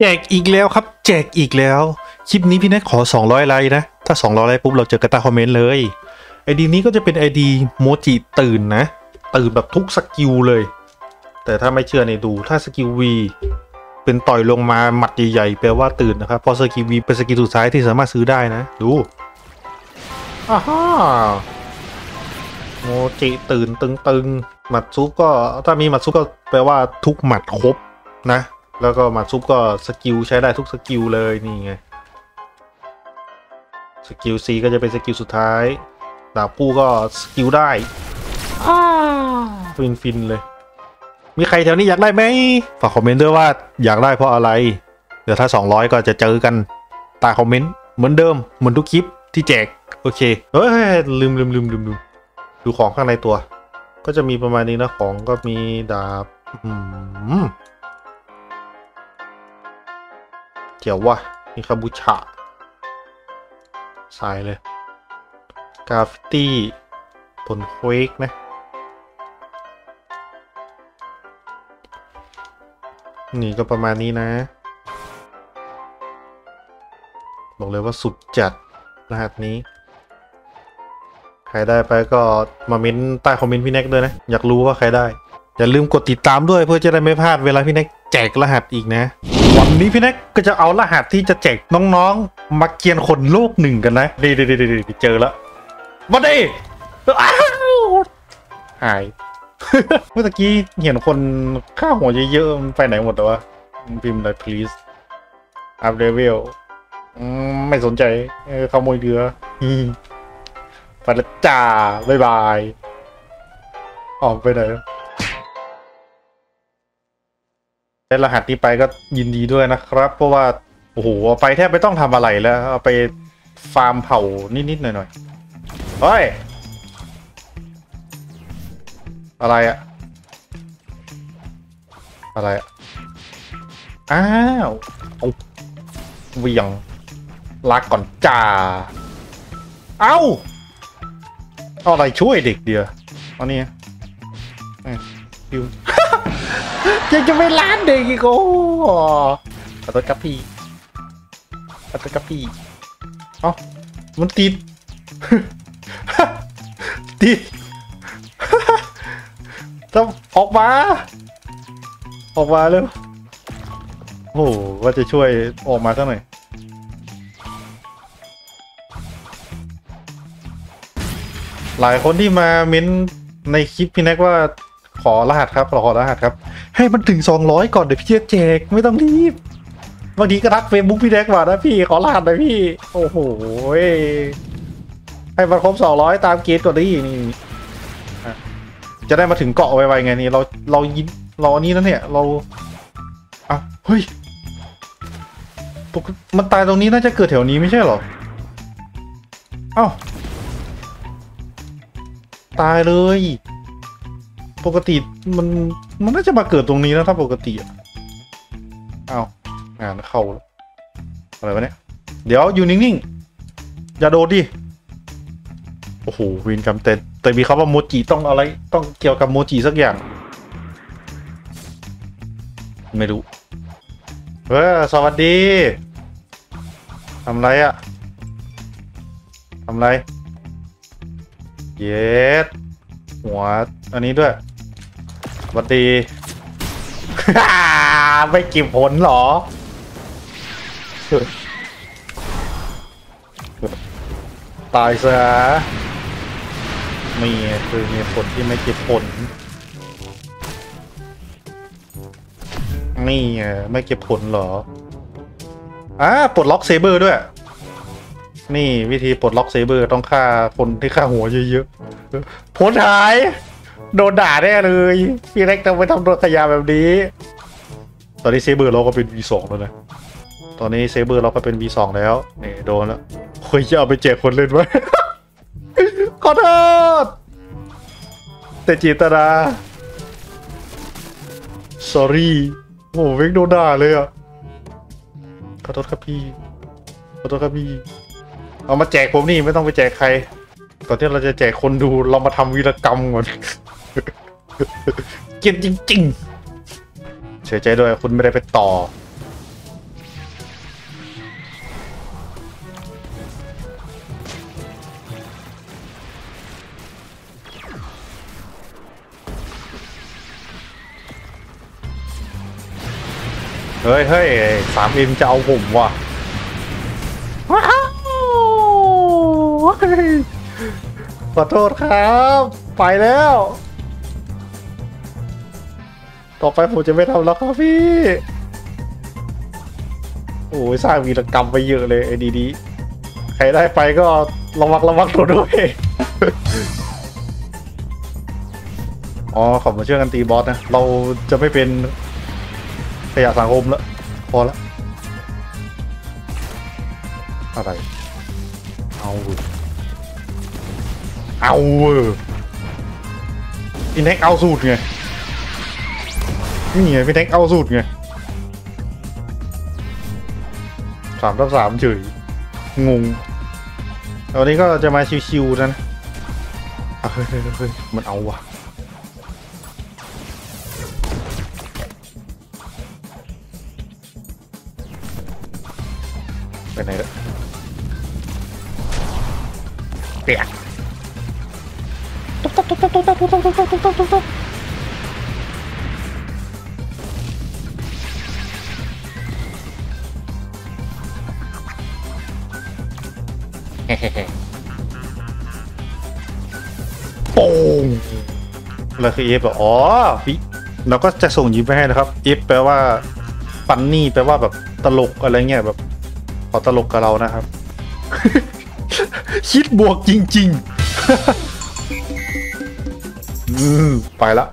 แจกอีกแล้วครับแจกอีกแล้ว คลิปนี้พี่แน็กขอ 200 ไลค์นะ ถ้า 200 ไลค์ปุ๊บเราเจอกันใต้คอมเมนต์เลยไอดีนี้ก็จะเป็นไอดีโมจิตื่นนะ ตื่นแบบทุก skill เลย แต่ถ้าไม่เชื่อในดูถ้าสกิล V เป็นต่อยลงมาหมัดใหญ่ๆแปลว่าตื่นนะครับพราะสกิล V เป็นสกิลสุดท้ายที่สามารถซื้อได้นะ ดูอ้าฮ่าโมจิตื่นตึงๆหมัดซุปก็ถ้ามีหมัดซุปก็แปลว่าทุกหมัดครบนะ แล้วก็หมัดซุปก็สกิลใช้ได้ทุกสกิลเลยนี่ไงสกิล C ก็จะเป็นสกิลสุดท้าย ดาบคู่ก็ skill ได้อ้าฟินฟินๆเลย มีใครแถวนี้อยากได้ไหมฝากคอมเมนต์ด้วยว่าอยากได้เพราะอะไร เดี๋ยวถ้า 200 ก็จะเจอกันใต้คอมเมนต์เหมือนเดิม เหมือนทุกคลิปที่แจก โอเค เฮ้ยลืมลืมลืมลืมลืมดูของข้างในตัว ก็จะมีประมาณนี้นะของก็มีดาบ อืม เจ๋ววะมีคาบูชาใส่เลยกราฟิตี้ผลเควกนะ นี่ก็ประมาณนี้นะ บอกเลยว่าสุดจัดรหัสนี้ ใครได้ไปก็มาเม้นใต้คอมเมนต์พี่แน็กด้วยนะ อยากรู้ว่าใครได้ อย่าลืมกดติดตามด้วยเพื่อจะได้ไม่พลาดเวลาพี่แน็กแจกรหัสอีกนะ วันนี้พี่น็กก็จะเอารหัสที่จะแจกน้องๆ มาเกียนคนโลกหนึ่งกันนะดีดีดีดีเจอแล้วมาดิหาย เมื่อกี้เห็นคนฆ่าหัวเยอะๆไปไหนหมดแต่ว่าพิมพ์เลย please up level ไม่สนใจเออขโมยเรือไปละจ้า บ๊ายบาย ออกไปไหน ได้รหัสนี้ไปก็ยินดีด้วยนะครับ เพราะว่า โอ้โหไปแทบไม่ต้องทำอะไรแล้วเอาไปฟาร์มเผานิดๆหน่อยๆเฮ้ย อะไรอะอะไรอะอ้าวเอาเวียงลากก่อนจ้าเอ้าอาอะไรช่วยเด็กเดียวเอานี่อะดิว ยังจะไม่ล้านเด็กอีกโอ้ขอโทษครับพี่ขอโทษครับพี่เอ้ามันติด ติดต้องออกมา ออกมาเร็วโอ้โหว่าจะช่วยออกมาสักหน่อยหลายคนที่มาเม้นในคลิปพี่แน็กว่าขอรหัสครับขอรหัสครับ ให้มันถึง 200 ก่อนเดี๋ยวพี่จะแจกไม่ต้องรีบบางทีก็ทักเฟซบุ๊กพี่แน็กมานะพี่ขอรหัสหน่อยพี่ โอ้โหให้มันครบ 200 ตามเกณฑ์ก่อนดินี่จะได้มาถึงเกาะไวๆไงนี่เราเรายินเราอันนี้นะเนี่ยเราอะเฮ้ยมันตายตรงนี้น่าจะเกิดแถวนี้ไม่ใช่เหรอเอ้าตายเลย ปกติมันมันน่าจะมาเกิดตรงนี้นะถ้าปกติอะเอ้างานเข้าอะไรวะเนี่ย เดี๋ยวอยู่นิ่งๆ อย่าโดดดิ โอ้โหวินกำเต็นแต่มีคำว่าโมจิต้องอะไร ต้องเกี่ยวกับโมจิสักอย่าง ไม่รู้เออสวัสดีทำไรอะทำไร เย็ดหัว อันนี้ด้วย วัสดี ไม่เก็บผลหรอ ตายซะมีคือมีผลที่ไม่เก็บผล นี่ไม่เก็บผลหรออ่าปลดล็อกเซเบอร์ด้วย นี่วิธีปลดล็อกเซเบอร์ต้องฆ่าคนที่ฆ่าหัวเยอะๆผลหาย โดนด่าแน่เลย พี่เล็กทำไปทำตัวขยะแบบนี้ ตอนนี้เซเบอร์เราก็เป็น V2 แล้วนะ ตอนนี้เซเบอร์เราก็เป็น V2 แล้วนี่โดนแล้วเฮ้ยจะเอาไปแจกคนเล่นไว้ขอโทษแต่เจตนา sorry โอ้โหเวกโดนด่าเลยอะ ขอโทษครับพี่ ขอโทษครับพี่ เอามาแจกผมนี่ไม่ต้องไปแจกใครก่อนที่เราจะแจกคนดูเรามาทำวีรกรรมก่อน เกลียดจริงๆ เสียใจด้วยคุณไม่ได้ไปต่อ เฮ้ยเฮ้ยสามอิมจะเอาผมว่ะขอโทษครับ ไปแล้ว ต่อไปผมจะไม่ทำแล้วครับพี่ โอ้ยสร้างวีรกรรมไปเยอะเลยไอ้ดีดีใครได้ไปก็ระวังระวังตัวด้วย อ๋อขอบมาช่วยกันตีบอสนะ เราจะไม่เป็นขยะสังคมแล้ว พอละอะไร เอาเว้ยเอาเว้ยพี่แน็กเอาสูตรไง นี่ไงพี่แน็กเอาสูตรไงสามทับสามเฉยงงตอนนี้ก็จะมาชิวๆนะอะเฮ้ยเฮ้ยเฮ้ยมันเอาว่ะไปไหนแล้วเปียก โป่งแล้วคือเอฟบอ๋อพี่เราก็จะส่งยิ้มไปให้นะครับเอฟแปลว่าฟันนี่แปลว่าแบบตลกอะไรเงี้ยแบบขอตลกกับเรานะครับ คิดบวกจริง ๆ อืมไปละ